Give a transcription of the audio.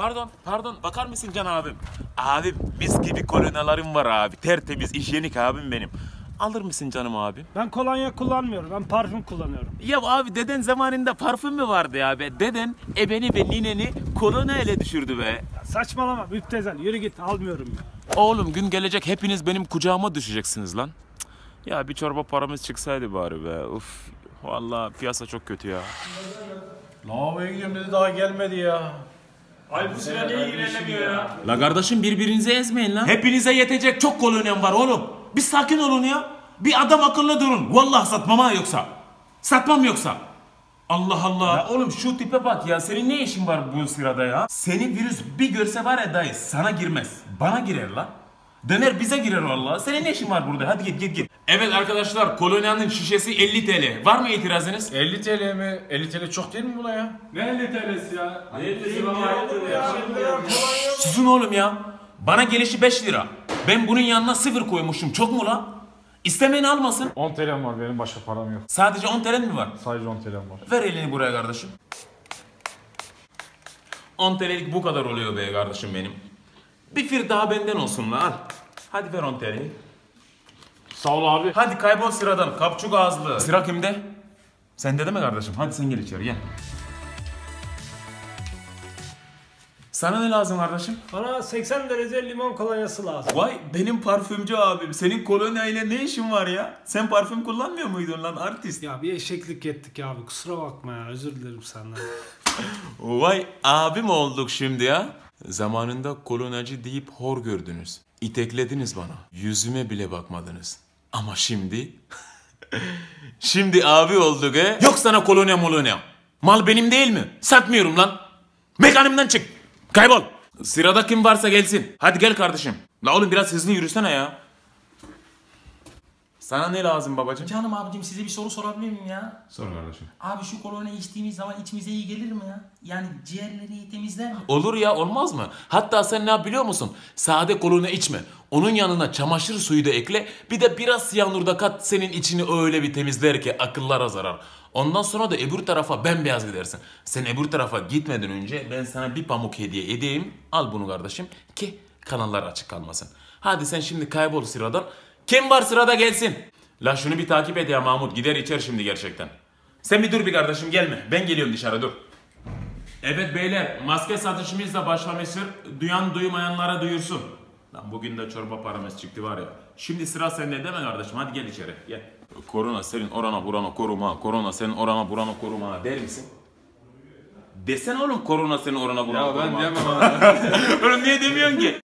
Pardon, pardon. Bakar mısın Can abim? Abim mis gibi kolonyalarım var abi. Tertemiz, hijyenik abim benim. Alır mısın canım abi? Ben kolonya kullanmıyorum. Ben parfüm kullanıyorum. Ya abi deden zamanında parfüm mü vardı ya be? Deden ebeni ve nineni kolonya ile düşürdü be. Ya saçmalama müptezel. Yürü git almıyorum ya. Oğlum gün gelecek hepiniz benim kucağıma düşeceksiniz lan. Ya bir çorba paramız çıksaydı bari be. Uf. Vallahi piyasa çok kötü ya. Lavaboya gidiyorum dedi daha gelmedi ya. Ay bu sıra niye ilerlemiyor ya? La kardeşim birbirinizi ezmeyin lan. Hepinize yetecek çok kolonyam var oğlum. Bir sakin olun ya. Bir adam akıllı durun. Vallahi satmam ha yoksa. Satmam yoksa. Allah Allah. Ya oğlum şu tipe bak ya. Senin ne işin var bu sırada ya? Seni virüs bir görse var ya dayı sana girmez. Bana girer la. Döner bize girer vallahi. Senin ne işin var burada? Hadi git git git. Evet arkadaşlar kolonyanın şişesi 50 TL. Var mı itirazınız? 50 TL mi? 50 TL çok değil mi buna ya? Susun oğlum ya. Bana gelişi 5 lira. Ben bunun yanına sıfır koymuşum. Çok mu la? İstemeyen almasın. 10 TL'm var benim başka param yok. Sadece 10 TL mi var? Sadece 10 TL'm var. Ver elini buraya kardeşim. 10 TL'lik bu kadar oluyor be kardeşim benim. Bir fir daha benden olsun la al. Hadi ver 10 TL'yi. Sağ ol abi. Hadi kaybol sıradan kapçuk ağızlı. Sıra kimde? Sende değil mi kardeşim? Hadi sen gel içeri gel. Sana ne lazım kardeşim? Bana 80 derece limon kolonyası lazım. Vay benim parfümcü abim. Senin kolonya ile ne işin var ya? Sen parfüm kullanmıyor muydun lan artist? Ya bir eşeklik ettik ya abi. Kusura bakma ya. Özür dilerim senden. Vay abim olduk şimdi ya. Zamanında kolonyacı deyip hor gördünüz. İteklediniz bana. Yüzüme bile bakmadınız. Ama şimdi... şimdi abi olduk he. Yok sana kolonya molonya. Mal benim değil mi? Satmıyorum lan. Mekanımdan çık. Kaybol. Sırada kim varsa gelsin. Hadi gel kardeşim. La oğlum biraz hızlı yürüsene ya. Sana ne lazım babacığım? Canım abicim size bir soru sorabilir miyim ya? Sor kardeşim. Abi şu kolonya içtiğimiz zaman içimize iyi gelir mi ya? Yani ciğerleri temizler mi? Olur ya olmaz mı? Hatta sen ne yap biliyor musun? Sade kolonya içme. Onun yanına çamaşır suyu da ekle. Bir de biraz siyanurda kat senin içini öyle bir temizler ki akıllara zarar. Ondan sonra da öbür tarafa bembeyaz gidersin. Sen öbür tarafa gitmeden önce ben sana bir pamuk hediye edeyim. Al bunu kardeşim ki kanallar açık kalmasın. Hadi sen şimdi kaybol sıradan. Kim var sırada gelsin. La şunu bir takip et ya Mahmut. Gider içer şimdi gerçekten. Sen bir dur bir kardeşim gelme. Ben geliyorum dışarı dur. Evet beyler maske satışımız da başlamıştır. Duyan duymayanlara duyursun. Lan bugün de çorba paramız çıktı var ya. Şimdi sıra sende mi kardeşim? Hadi gel içeri gel. Korona senin orana burana koruma. Korona senin orana burana koruma der misin? Desene oğlum korona senin orana burana koruma. diyemem abi. Oğlum niye demiyorsun ki?